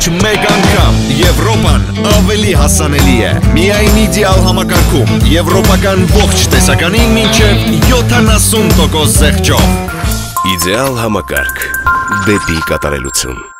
Մեջ մեկ անգամ Եվրոպան ավելի հասանելի է Միայն իդեալ համակարգում Եվրոպական ողջ տեսականի մինչև 70% զեղչով Իդեալ համակարգ. Դեպի կատարելություն